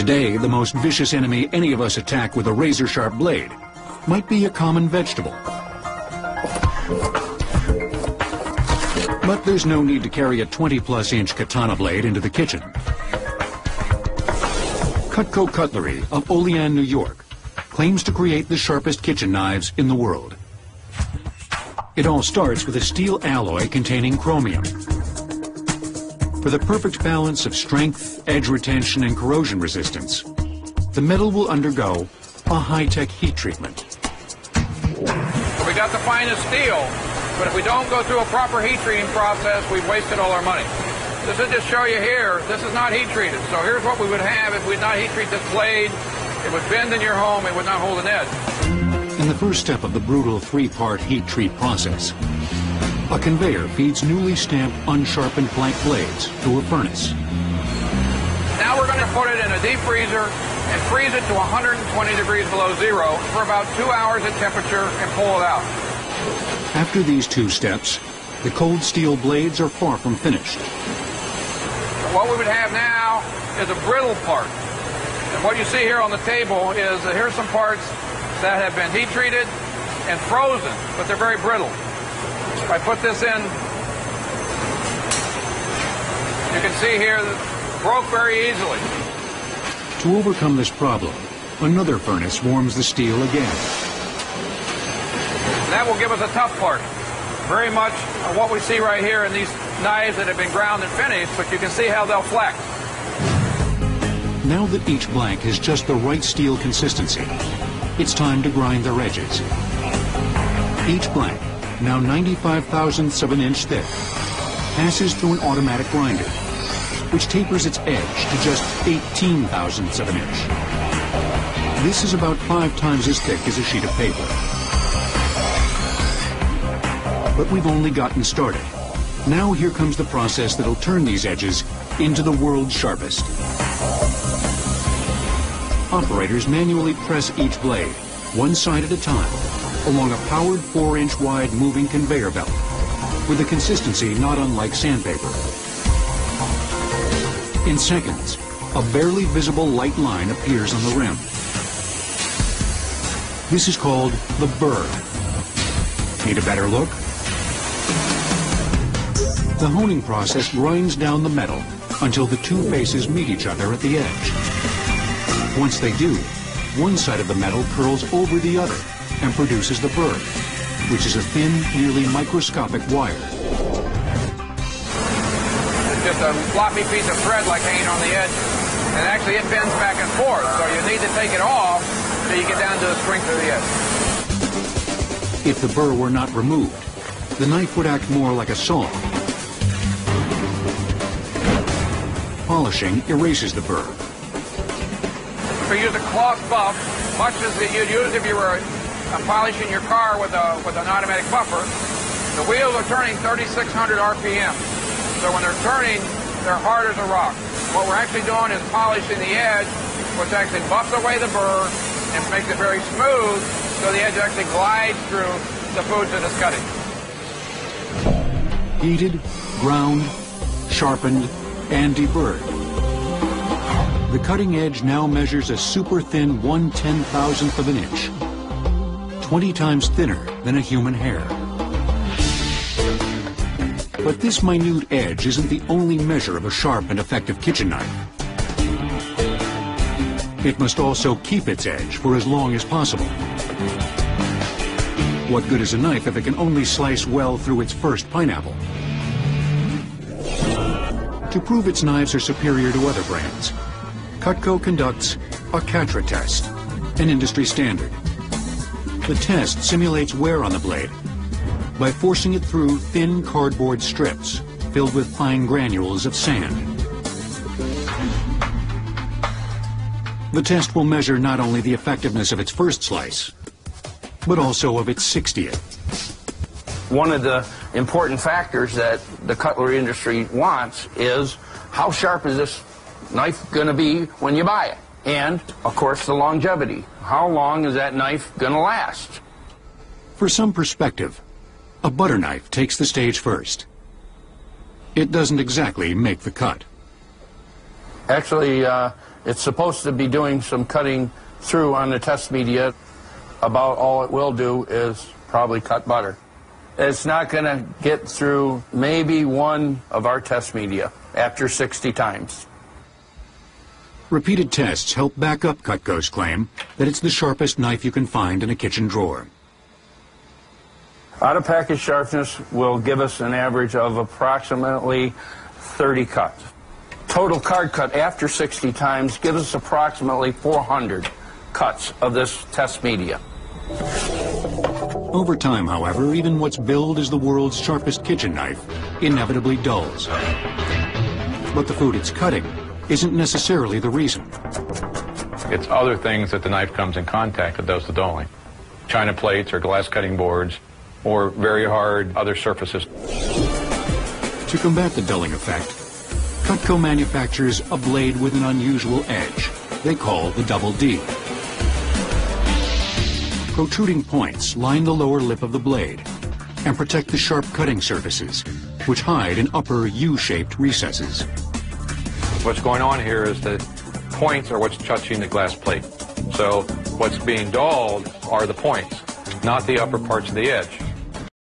Today, the most vicious enemy any of us attack with a razor-sharp blade might be a common vegetable. But there's no need to carry a 20-plus inch katana blade into the kitchen. Cutco Cutlery of Olean, New York, claims to create the sharpest kitchen knives in the world. It all starts with a steel alloy containing chromium. For the perfect balance of strength, edge retention, and corrosion resistance, the metal will undergo a high-tech heat treatment. We got the finest steel, but if we don't go through a proper heat treating process, we've wasted all our money. This is just show you here, this is not heat treated. So here's what we would have if we did not heat treat this blade. It would bend in your home, it would not hold an edge. In the first step of the brutal three-part heat treat process, a conveyor feeds newly stamped unsharpened blank blades to a furnace. Now we're going to put it in a deep freezer and freeze it to 120 degrees below zero for about two hours at temperature and pull it out. After these two steps, the cold steel blades are far from finished. What we would have now is a brittle part. And what you see here on the table is that here's some parts that have been heat treated and frozen, but they're very brittle. If I put this in, you can see here that it broke very easily. To overcome this problem, another furnace warms the steel again. And that will give us a tough part. Very much what we see right here in these knives that have been ground and finished, but you can see how they'll flex. Now that each blank has just the right steel consistency, it's time to grind their edges. Each blank, now 95 thousandths of an inch thick, passes through an automatic grinder, which tapers its edge to just 18 thousandths of an inch. This is about five times as thick as a sheet of paper. But we've only gotten started. Now here comes the process that'll turn these edges into the world's sharpest. Operators manually press each blade, one side at a time, along a powered 4-inch wide moving conveyor belt, with a consistency not unlike sandpaper. In seconds, a barely visible light line appears on the rim. This is called the burr. Need a better look? The honing process grinds down the metal until the two faces meet each other at the edge. Once they do, one side of the metal curls over the other and produces the burr, which is a thin, nearly microscopic wire. It's just a floppy piece of thread like hanging on the edge. And actually it bends back and forth, so you need to take it off so you get down to the strength of the edge. If the burr were not removed, the knife would act more like a saw. Polishing erases the burr. If you use a cloth buff, much as you'd use if you were uh, polishing your car with, a, with an automatic buffer, the wheels are turning 3,600 RPM. So when they're turning, they're hard as a rock. What we're actually doing is polishing the edge, which actually buffs away the burr and makes it very smooth, so the edge actually glides through the foods that it's cutting. Heated, ground, sharpened, and deburred. The cutting edge now measures a super thin 1 ten thousandth of an inch, 20 times thinner than a human hair. But this minute edge isn't the only measure of a sharp and effective kitchen knife. It must also keep its edge for as long as possible. What good is a knife if it can only slice well through its first pineapple? To prove its knives are superior to other brands, Cutco conducts a Catra test, an industry standard. The test simulates wear on the blade by forcing it through thin cardboard strips filled with fine granules of sand. The test will measure not only the effectiveness of its first slice, but also of its 60th. One of the important factors that the cutlery industry wants is how sharp is this knife going to be when you buy it? And, of course, the longevity. How long is that knife going to last? For some perspective, a butter knife takes the stage first. It doesn't exactly make the cut. Actually, uh, It's supposed to be doing some cutting through on the test media. About all it will do is probably cut butter. It's not going to get through maybe one of our test media after 60 times. Repeated tests help back up Cutco's claim that it's the sharpest knife you can find in a kitchen drawer. Out of package sharpness will give us an average of approximately 30 cuts. Total card cut after 60 times gives us approximately 400 cuts of this test media. Over time, however, even what's billed as the world's sharpest kitchen knife inevitably dulls. But the food it's cutting isn't necessarily the reason. It's other things that the knife comes in contact that does the dulling. China plates or glass cutting boards or very hard other surfaces. To combat the dulling effect, Cutco manufactures a blade with an unusual edge they call the Double D. Protruding points line the lower lip of the blade and protect the sharp cutting surfaces, which hide in upper U-shaped recesses. What's going on here is the points are what's touching the glass plate. So what's being dulled are the points, not the upper parts of the edge.